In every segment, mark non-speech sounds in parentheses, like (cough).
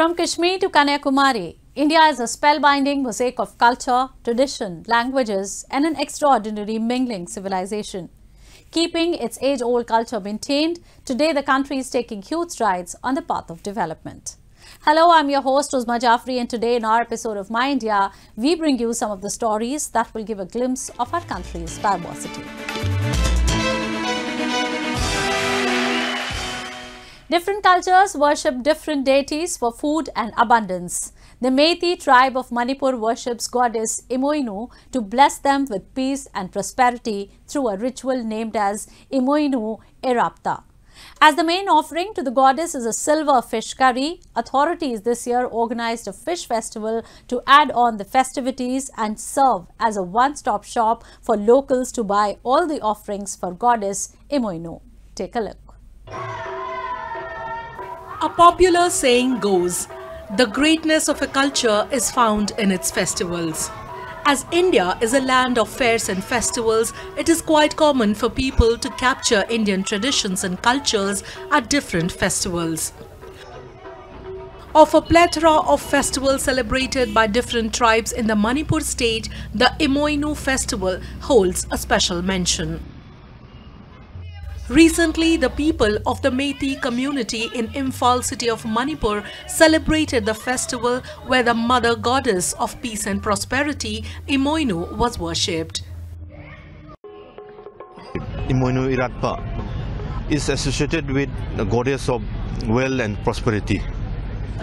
From Kashmir to Kanyakumari, India is a spellbinding mosaic of culture, tradition, languages, and an extraordinary mingling civilization. Keeping its age old culture maintained, today the country is taking huge strides on the path of development. Hello, I'm your host Uzma Jafri, and today in our episode of My India, we bring you some of the stories that will give a glimpse of our country's diversity. Different cultures worship different deities for food and abundance. The Meitei tribe of Manipur worships goddess Imoinu to bless them with peace and prosperity through a ritual named as Imoinu Iratpa. As the main offering to the goddess is a silver fish curry, authorities this year organized a fish festival to add on the festivities and serve as a one-stop shop for locals to buy all the offerings for goddess Imoinu. Take a look. A popular saying goes, the greatness of a culture is found in its festivals. As India is a land of fairs and festivals, it is quite common for people to capture Indian traditions and cultures at different festivals. Of a plethora of festivals celebrated by different tribes in the Manipur state, the Imoinu festival holds a special mention. Recently, the people of the Meitei community in Imphal city of Manipur celebrated the festival where the mother goddess of peace and prosperity, Imoinu, was worshipped. Imoinu Iratpa is associated with the goddess of wealth and prosperity.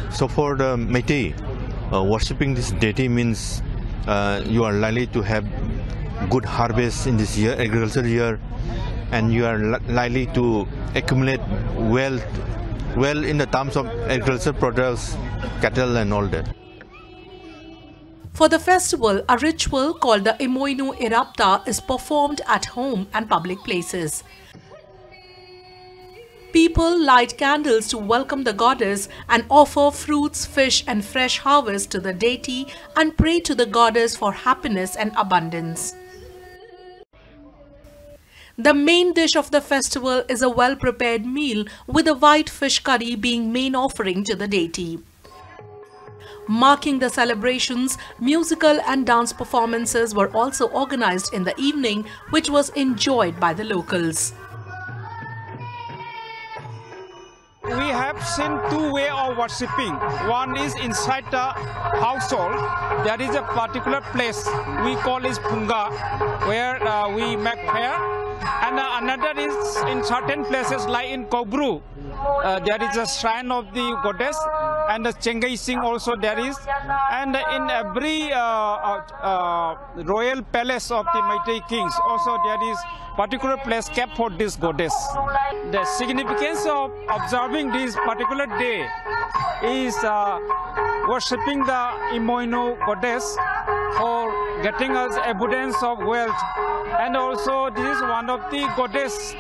So for the Meitei, uh, worshipping this deity means uh, you are likely to have good harvest in this year, agricultural year, and you are li- likely to accumulate wealth, well in the terms of agricultural products, cattle and all that. For the festival, a ritual called the Imoinu Iratpa is performed at home and public places. People light candles to welcome the goddess and offer fruits, fish and fresh harvest to the deity and pray to the goddess for happiness and abundance. The main dish of the festival is a well-prepared meal with a white fish curry being main offering to the deity. Marking the celebrations, musical and dance performances were also organized in the evening which was enjoyed by the locals. We have seen two way of worshipping. One is inside the household. There is a particular place we call is Punga, where uh, we make prayer. And uh, another is in certain places like in Kobru. Uh, there is a shrine of the goddess and the Chengai Singh also there is. And in every uh, uh, uh, royal palace of the Meitei kings also there is particular place kept for this goddess. The significance of observing this particular day is worshipping the Imoinu goddess for getting us abundance of wealth and also this is one of the goddess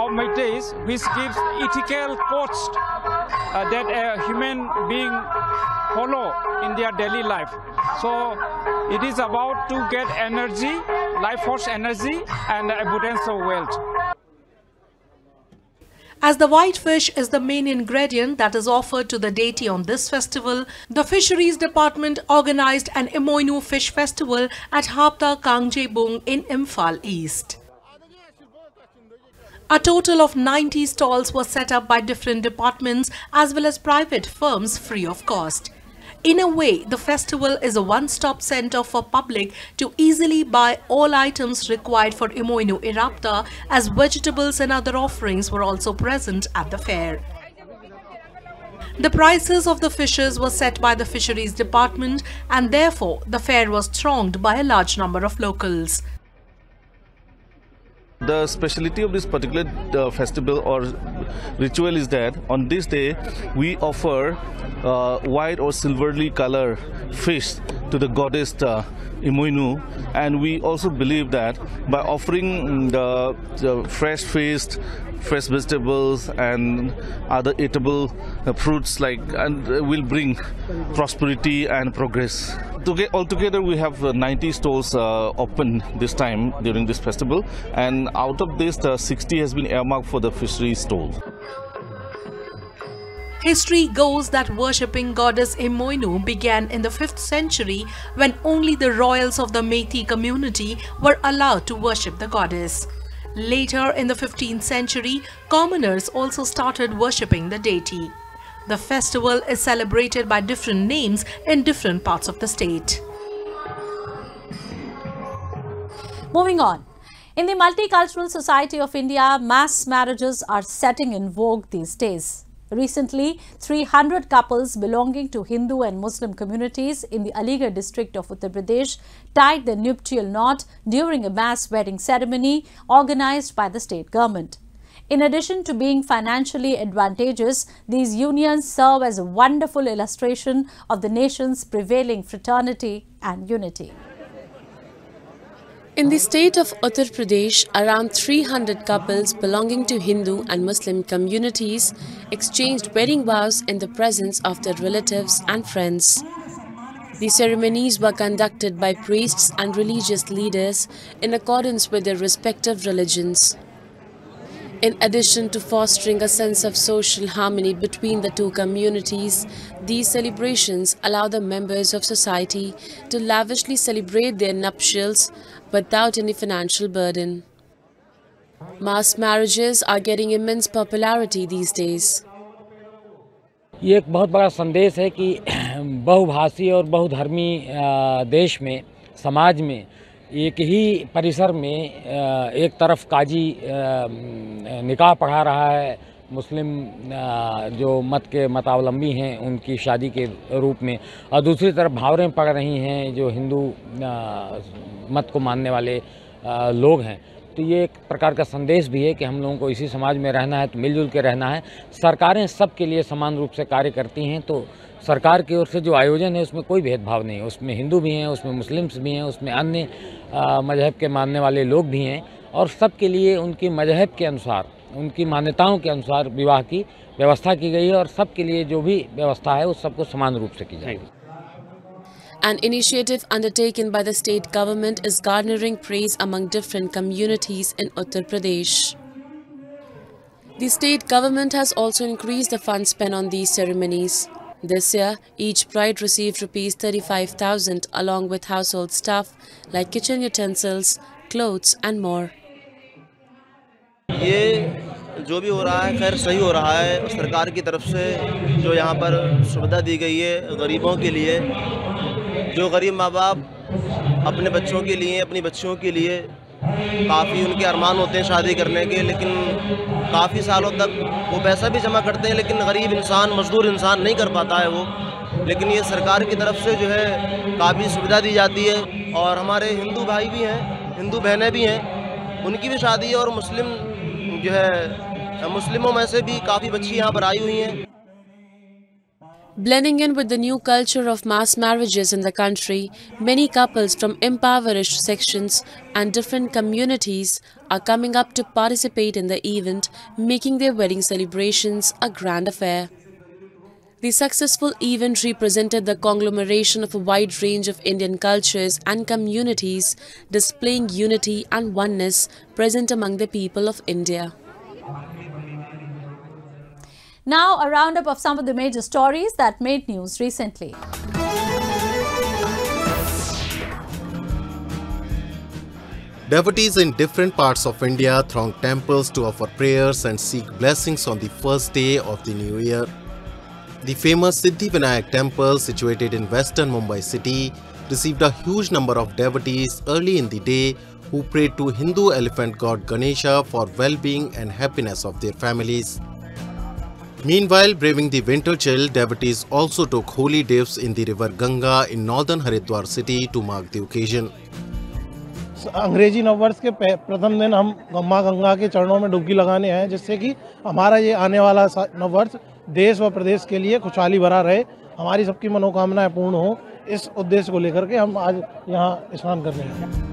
of Meiteis which gives ethical cost uh, that a human being follow in their daily life. So it is about to get energy, life force energy and abundance of wealth. As the white fish is the main ingredient that is offered to the deity on this festival, the Fisheries Department organized an Imoinu Fish Festival at Hapta Kangjeibung in Imphal East. A total of 90 stalls were set up by different departments as well as private firms free of cost. In a way, the festival is a one-stop center for public to easily buy all items required for Imoinu Iratpa as vegetables and other offerings were also present at the fair. The prices of the fishes were set by the fisheries department and therefore the fair was thronged by a large number of locals. The specialty of this particular uh, festival or ritual is that on this day we offer uh, white or silverly color fish to the goddess uh, and we also believe that by offering the, the fresh fish, fresh vegetables and other eatable uh, fruits like and uh, will bring prosperity and progress. Toge- Altogether, we have uh, 90 stores uh, open this time during this festival, and out of this, uh, 60 has been earmarked for the fishery stall. History goes that worshipping goddess Imoinu began in the 5th century when only the royals of the Meitei community were allowed to worship the goddess. Later in the 15th century, commoners also started worshipping the deity. The festival is celebrated by different names in different parts of the state. Moving on. In the multicultural society of India, mass marriages are setting in vogue these days. Recently, 300 couples belonging to Hindu and Muslim communities in the Aligarh district of Uttar Pradesh tied the nuptial knot during a mass wedding ceremony organized by the state government. In addition to being financially advantageous, these unions serve as a wonderful illustration of the nation's prevailing fraternity and unity. In the state of Uttar Pradesh, around 300 couples belonging to Hindu and Muslim communities exchanged wedding vows in the presence of their relatives and friends. The ceremonies were conducted by priests and religious leaders in accordance with their respective religions. In addition to fostering a sense of social harmony between the two communities, these celebrations allow the members of society to lavishly celebrate their nuptials without any financial burden. Mass marriages are getting immense popularity these days. ये एक बहुत बड़ा संदेश है कि (clears throat) बहुभाषी और बहुधर्मी देश में समाज में एक ही परिसर में एक तरफ़ काजी निकाह पढ़ा रहा है, मुस्लिम जो मत के मतावलंबी हैं, उनकी शादी के रूप में। और दूसरी तरफ़ भावरें पढ़ रही हैं, जो हिंदू मत को मानने वाले लोग हैं। तो ये एक प्रकार का संदेश भी है कि हम लोगों को इसी समाज में रहना है तो मिलजुल के रहना है। सरकारें सबके लिए समान रूप से कार्य करती हैं तो सरकार की ओर से जो आयोजन है उसमें कोई भेदभाव नहीं है उसमें हिंदू भी हैं उसमें मुस्लिम्स भी हैं उसमें अन्य मज़हब के मानने वाले लोग भी हैं और सबके लिए उनकी मज़हब के अनुसार उनकी मान्यताओं के अनुसार विवाह की व्यवस्था की गई है और सबके लिए जो भी व्यवस्था है उस सबको समान रूप से की जाएगी An initiative undertaken by the state government is garnering praise among different communities in Uttar Pradesh. The state government has also increased the funds spent on these ceremonies. This year, each bride received rupees 35,000 along with household stuff like kitchen utensils, clothes and more. ये जो भी हो रहा है खैर सही हो रहा है सरकार की तरफ़ से जो यहाँ पर सुविधा दी गई है गरीबों के लिए जो गरीब माँ बाप अपने बच्चों के लिए अपनी बच्चियों के लिए काफ़ी उनके अरमान होते हैं शादी करने के, लेकिन काफ़ी सालों तक वो पैसा भी जमा करते हैं, लेकिन गरीब इंसान, मजदूर इंसान नहीं कर पाता है वो। लेकिन ये सरकार की तरफ़ से जो है काफ़ी सुविधा दी जाती है, और हमारे हिंदू भाई भी हैं, हिंदू बहनें भी हैं, उनकी भी शादी है, और मुस्लिम जो है, मुस्लिमों में से भी काफ़ी बच्ची यहाँ पर आई हुई हैं। Blending in with the new culture of mass marriages in the country, many couples from impoverished sections and different communities are coming up to participate in the event, making their wedding celebrations a grand affair. The successful event represented the conglomeration of a wide range of Indian cultures and communities, displaying unity and oneness present among the people of India. Now, a roundup of some of the major stories that made news recently. Devotees in different parts of India throng temples to offer prayers and seek blessings on the first day of the new year. The famous Siddhi Vinayak temple situated in western Mumbai city received a huge number of devotees early in the day who prayed to Hindu elephant god Ganesha for well-being and happiness of their families. Meanwhile, braving the winter chill, devotees also took holy dips in the river Ganga in northern Haridwar city to mark the occasion. अंग्रेज़ी नववर्ष के प्रथम दिन हम माँ गंगा के चरणों में डुबकी लगाने हैं जिससे कि हमारा ये आने वाला नववर्ष देश व प्रदेश के लिए खुशहाली भरा रहे हमारी सबकी मनोकामनाएँ पूर्ण हो इस उद्देश्य को लेकर के हम आज यहाँ स्नान करने रहे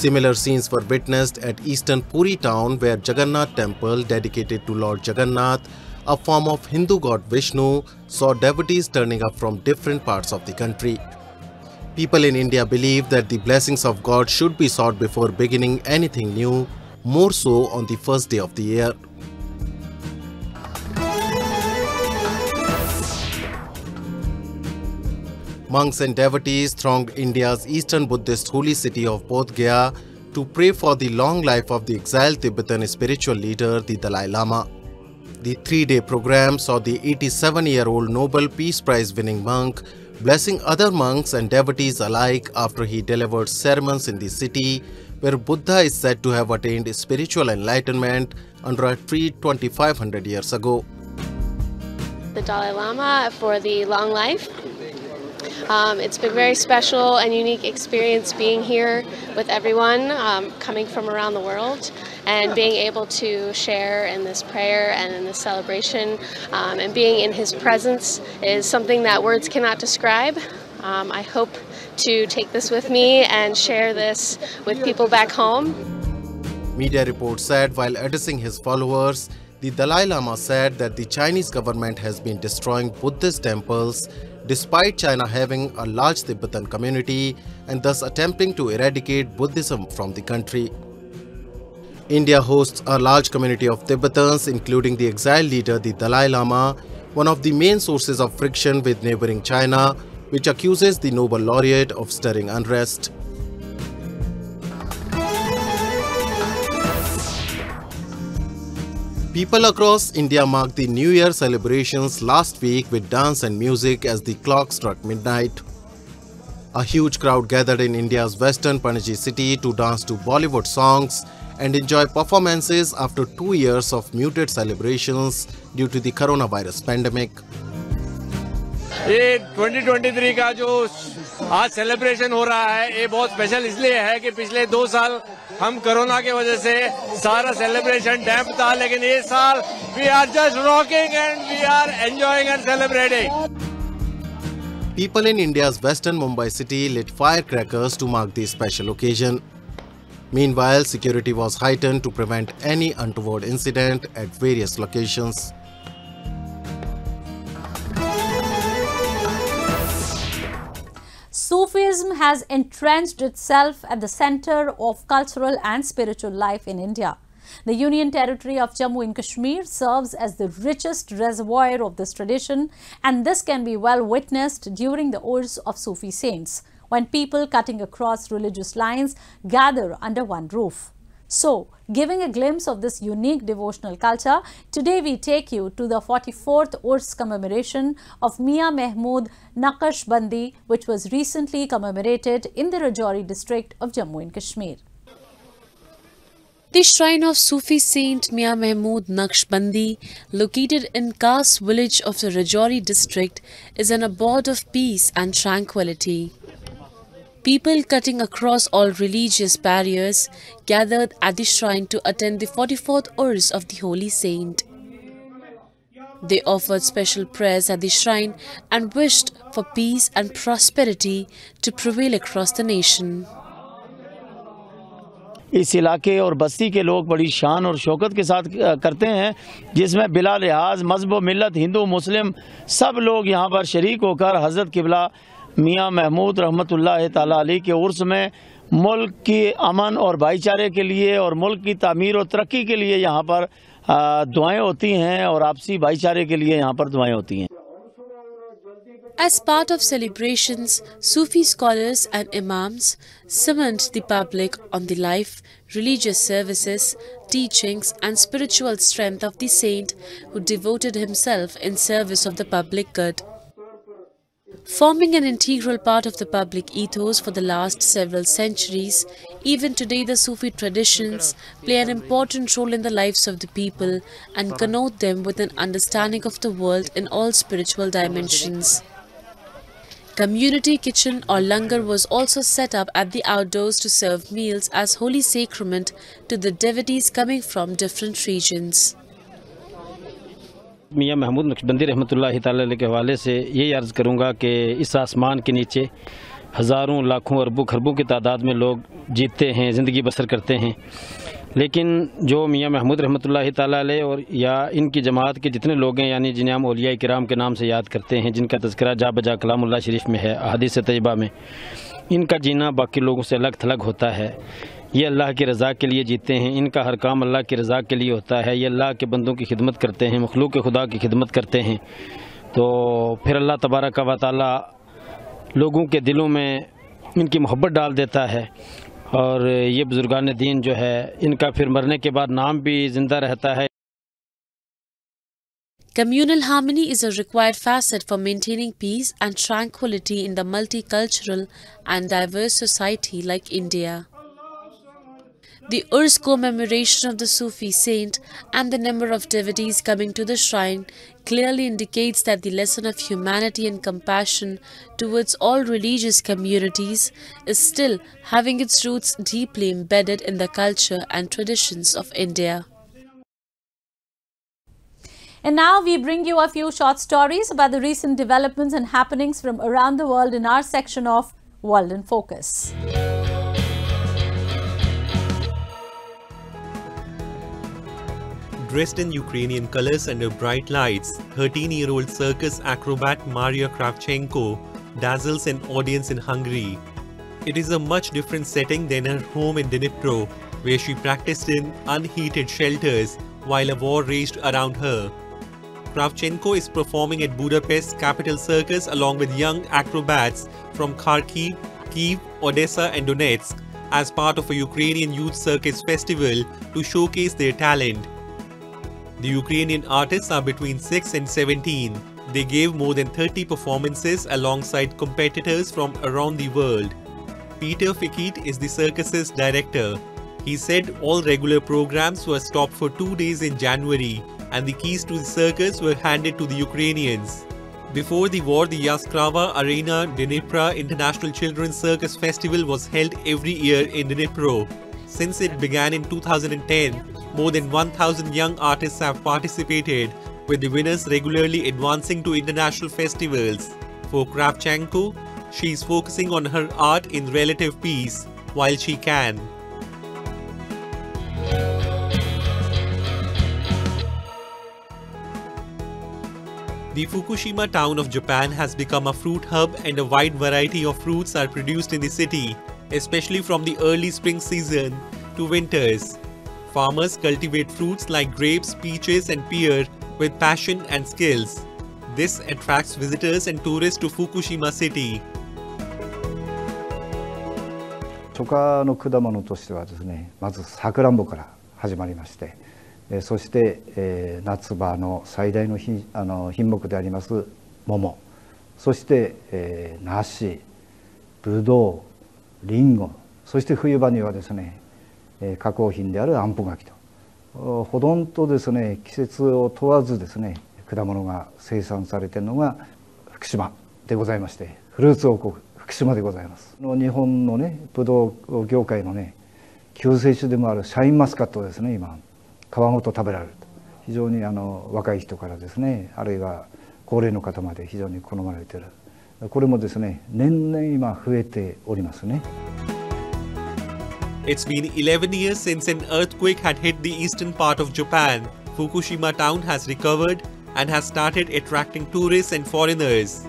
similar scenes for witnessed at eastern Puri town where Jagannath temple dedicated to lord Jagannath a form of Hindu god Vishnu, saw devotees turning up from different parts of the country. People in India believe that the blessings of God should be sought before beginning anything new, more so on the first day of the year. Monks and devotees thronged India's eastern Buddhist holy city of Bodh Gaya to pray for the long life of the exiled Tibetan spiritual leader, the Dalai Lama. The three day program saw the 87 year old Nobel Peace Prize winning monk blessing other monks and devotees alike after he delivered sermons in the city where Buddha is said to have attained spiritual enlightenment under a tree 2500 years ago. The Dalai Lama for the long life. Um, it's been very special and unique experience being here with everyone um, coming from around the world and being able to share in this prayer and in this celebration um, and being in his presence is something that words cannot describe. Um, I hope to take this with me and share this with people back home. Media reports said while addressing his followers, the Dalai Lama said that the Chinese government has been destroying Buddhist temples despite China having a large Tibetan community and thus attempting to eradicate Buddhism from the country. India hosts a large community of Tibetans, including the exiled leader, the Dalai Lama, one of the main sources of friction with neighboring China, which accuses the Nobel laureate of stirring unrest. People across India marked the New Year celebrations last week with dance and music as the clock struck midnight. A huge crowd gathered in India's western Panaji city to dance to Bollywood songs and enjoy performances after two years of muted celebrations due to the coronavirus pandemic. ये 2023 का जो आज celebration हो रहा है, ये बहुत special इसलिए है कि पिछले दो साल हम कोरोना के वजह से सारा सेलिब्रेशन डैम्प था, लेकिन ये साल we are just rocking and we are enjoying and celebrating people in India western Mumbai city lit fire crackers to mark this special occasion Meanwhile, security was heightened to prevent any untoward incident at various locations. Sufism has entrenched itself at the center of cultural and spiritual life in India. The Union Territory of Jammu and Kashmir serves as the richest reservoir of this tradition and this can be well witnessed during the Urs of Sufi saints when people cutting across religious lines gather under one roof. So, giving a glimpse of this unique devotional culture, today we take you to the 44th Urs commemoration of Mia Mahmood Naqshbandi, which was recently commemorated in the Rajouri district of Jammu and Kashmir. The shrine of Sufi saint Mia Mahmood Naqshbandi, located in Kas village of the Rajouri district, is an abode of peace and tranquility. People cutting across all religious barriers gathered at the shrine to attend the 44th Urs of the holy saint. They offered special prayers at the shrine and wished for peace and prosperity to prevail across the nation. इस इलाके और बस्ती के लोग बड़ी शान और शौकत के साथ करते हैं जिसमें बिला लिहाज मजहब मिलत हिंदू मुस्लिम सब लोग यहाँ पर शरीक होकर हज़रत किबला मियाँ महमूद रहमतुल्लाह ताली के उर्स में मुल्क की अमन और भाईचारे के लिए और मुल्क की तामीर और तरक्की के लिए यहाँ पर दुआएँ होती हैं और आपसी भाईचारे के लिए यहाँ पर दुआएँ होती हैं As part of celebrations, Sufi scholars and imams summoned the public on the life, religious services, teachings and spiritual strength of the saint who devoted himself in service of the public good. Forming an integral part of the public ethos for the last several centuries, even today the Sufi traditions play an important role in the lives of the people and connote them with an understanding of the world in all spiritual dimensions. Community kitchen or langar was also set up at the outdoors to serve meals as holy sacrament to the devotees coming from different regions. मियाँ महमूद नक्शबंदी रहमत के हवाले से यही अर्ज़ करूँगा कि इस आसमान के नीचे हज़ारों, लाखों अरबों खरबों की तादाद में लोग जीते हैं, ज़िंदगी बसर करते हैं। लेकिन जो मियाँ महमूद रहमत ताली और या इनकी जमात के जितने लोग हैं, यानी जिन्हें हम ओलिया कराम के नाम से याद करते हैं, जिनका तस्करा जा बजा कलामुल्ला शरीफ में है अदीस तयबा में, इनका जीना बाकी लोगों से अलग थलग होता है। ये अल्लाह की रज़ा के लिए जीते हैं। इनका हर काम अल्लाह की रज़ा के लिए होता है। ये अल्लाह के बंदों की खिदमत करते हैं, मखलूक खुदा की खिदमत करते हैं। तो फिर अल्लाह तबारक व ताली लोगों के दिलों में इनकी मोहब्बत डाल देता है। और ये बुजुर्गान दीन जो है, इनका फिर मरने के बाद नाम भी ज़िंदा रहता है। Communal harmony is a required facet for maintaining peace and tranquility in the multicultural and diverse society like India. The Urs commemoration of the Sufi saint and the number of devotees coming to the shrine clearly indicates that the lesson of humanity and compassion towards all religious communities is still having its roots deeply embedded in the culture and traditions of India. And now we bring you a few short stories about the recent developments and happenings from around the world in our section of World in Focus. Dressed in Ukrainian colors under bright lights, 13-year-old circus acrobat Maria Kravchenko dazzles an audience in Hungary. It is a much different setting than her home in Dnipro, where she practiced in unheated shelters while a war raged around her. Kravchenko is performing at Budapest's capital circus along with young acrobats from Kharkiv, Kiev, Odessa and Donetsk as part of a Ukrainian youth circus festival to showcase their talent. The Ukrainian artists are between 6 and 17. They gave more than 30 performances alongside competitors from around the world. Peter Fekete is the circus's director. He said all regular programs were stopped for two days in January and the keys to the circus were handed to the Ukrainians. Before the war, the Yaskrava Arena Dnipro International Children's Circus Festival was held every year in Dnipro. Since it began in 2010, more than 1,000 young artists have participated, with the winners regularly advancing to international festivals. For Kravchenko, she is focusing on her art in relative peace while she can. The Fukushima town of Japan has become a fruit hub and a wide variety of fruits are produced in the city, especially from the early spring season to winters. Farmers cultivate fruits like grapes, peaches and pear with passion and skills. This attracts visitors and tourists to Fukushima city. 初夏の果物としてはですねまずさくらんぼから始まりましてそして、えー、夏場の最大の品あの品目であります桃そして、えー、梨ぶどう りんごそして冬場にはですね加工品であるあんぽ柿とほとんどですね季節を問わずですね果物が生産されているのが福島でございましてフルーツ王国福島でございます。日本のねブドウ業界のね救世主でもあるシャインマスカットですね今皮ごと食べられると。非常にあの若い人からですねあるいは高齢の方まで非常に好まれている。これもですね年々今増えておりますね。It's been 11 years since an earthquake had hit the eastern part of Japan. Fukushima town has recovered and has started attracting tourists and foreigners.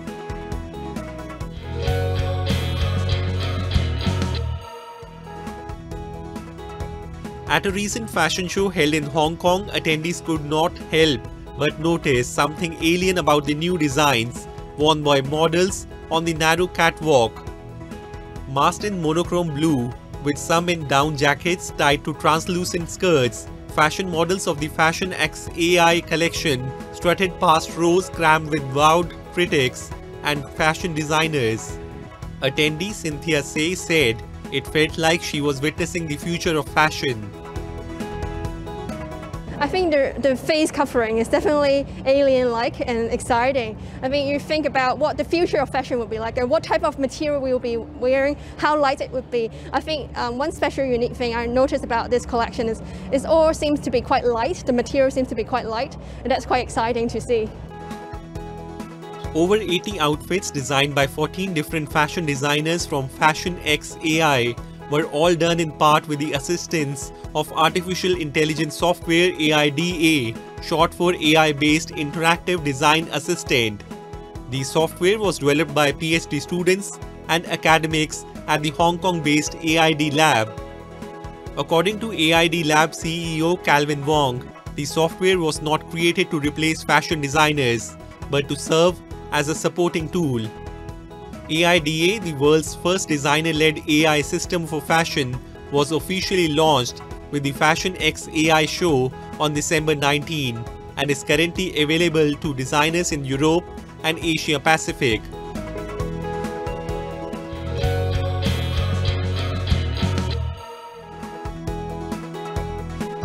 At a recent fashion show held in Hong Kong, attendees could not help but notice something alien about the new designs worn by models on the narrow catwalk. Masked in monochrome blue, with some in down jackets tied to translucent skirts, fashion models of the Fashion X AI collection strutted past rows crammed with wowed critics and fashion designers. Attendee Cynthia Say said it felt like she was witnessing the future of fashion. I think the, the face covering is definitely alien-like and exciting. I mean, you think about what the future of fashion would be like and what type of material we will be wearing, how light it would be. I think um, one special unique thing I noticed about this collection is it all seems to be quite light. The material seems to be quite light and that's quite exciting to see. Over 80 outfits designed by 14 different fashion designers from Fashion X AI were all done in part with the assistance of Artificial Intelligence Software AIDA, short for AI-based Interactive Design Assistant. The software was developed by PhD students and academics at the Hong Kong-based AID Lab. According to AID Lab CEO Calvin Wong, the software was not created to replace fashion designers, but to serve as a supporting tool. AIDA, the world's first designer-led AI system for fashion, was officially launched with the Fashion X AI show on December 19 and is currently available to designers in Europe and Asia Pacific.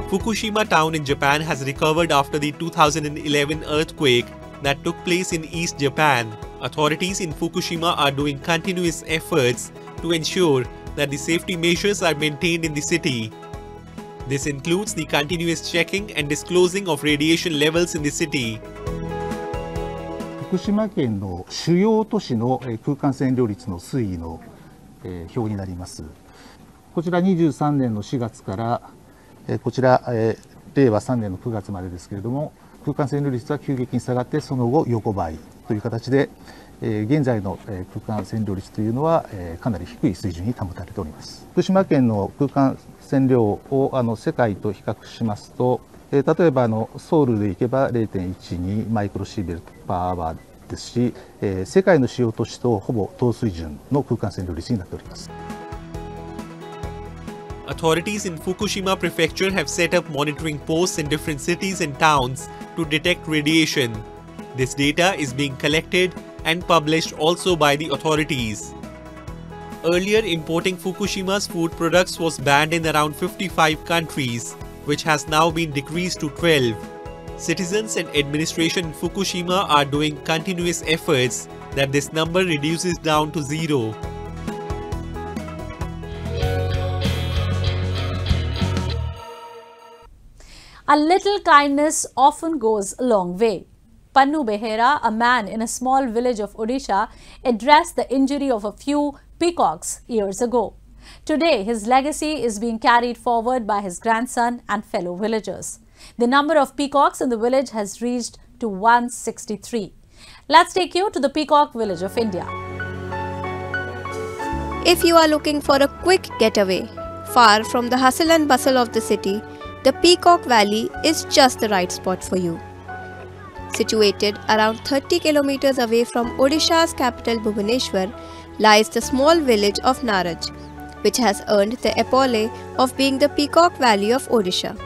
Fukushima town in Japan has recovered after the 2011 earthquake that took place in East Japan. Authorities in Fukushima are doing continuous efforts to ensure that the safety measures are maintained in the city. This includes the continuous checking and disclosing of radiation levels in the city. 福島県の主要都市の空間線量率の推移の表になります。こちら23年の4月からこちら令和3年の9月までですけれども空間線量率は急激に下がってその後横ばいという形で現在の空間線量率というのはかなり低い水準に保たれております福島県の空間線量をあの世界と比較しますと例えばあのソウルでいけば0.12マイクロシーベルトパーアワーですし世界の主要都市とほぼ同水準の空間線量率になっております Authorities in Fukushima prefecture have set up monitoring posts in different cities and towns to detect radiation. This data is being collected and published also by the authorities. Earlier, importing Fukushima's food products was banned in around 55 countries, which has now been decreased to 12. Citizens and administration in Fukushima are doing continuous efforts that this number reduces down to zero. A little kindness often goes a long way. Pannu Behera, a man in a small village of Odisha, addressed the injury of a few peacocks years ago. Today, his legacy is being carried forward by his grandson and fellow villagers. The number of peacocks in the village has reached to 163. Let's take you to the peacock village of India. If you are looking for a quick getaway, far from the hustle and bustle of the city, the Peacock Valley is just the right spot for you. Situated around 30 kilometers away from Odisha's capital Bhubaneswar lies the small village of Naraj, which has earned the epaulet of being the Peacock Valley of Odisha.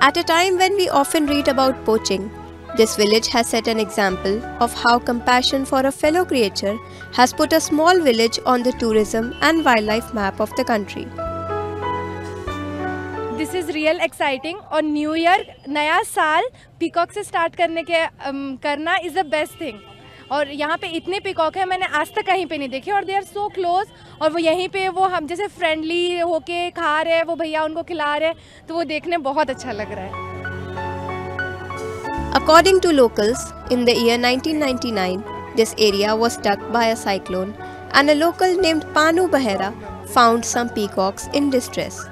At a time when we often read about poaching, this village has set an example of how compassion for a fellow creature has put a small village on the tourism and wildlife map of the country. This is real exciting और new year नया साल peacock से start करने के um, करना is the best thing. और यहाँ पे इतने पिकॉक हैं मैंने आज तक कहीं पे नहीं देखे और दे आर सो क्लोज। और वो यहीं पे वो हम जैसे फ्रेंडली होके खा रहे हैं वो भैया उनको खिला रहे हैं तो वो देखने बहुत अच्छा लग रहा है। According to locals, in the year 1999, this area was struck by a cyclone and a local named Panu Bahera found some peacocks in distress.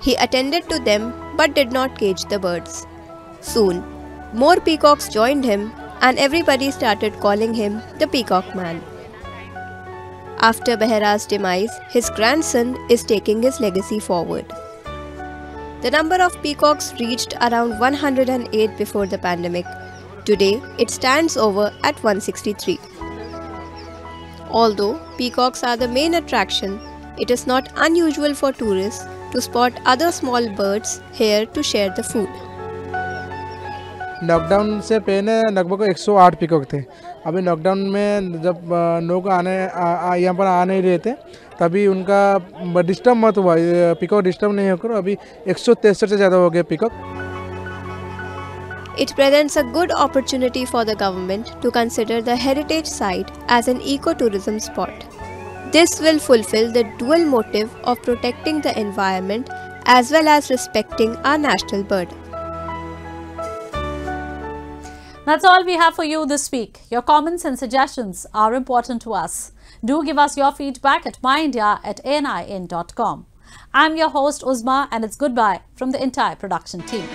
He attended to them but did not cage the birds. Soon, more peacocks joined him and everybody started calling him the Peacock Man. After Behera's demise, his grandson is taking his legacy forward. The number of peacocks reached around 108 before the pandemic. Today, it stands over at 163. Although peacocks are the main attraction, it is not unusual for tourists to spot other small birds here to share the food. Lockdown से पहले लगभग 108 peacock थे अभी lockdown में जब लोग आने यहाँ पर आ नहीं रहे थे तभी उनका डिस्टर्ब मत हुआ पिकॉक डिस्टर्ब नहीं होकर अभी एक से ज़्यादा हो गए peacock It presents a good opportunity for the government to consider the heritage site as an ecotourism spot. This will fulfill the dual motive of protecting the environment as well as respecting our national bird. That's all we have for you this week. Your comments and suggestions are important to us. Do give us your feedback at myindia at anin.com. I'm your host Uzma and it's goodbye from the entire production team.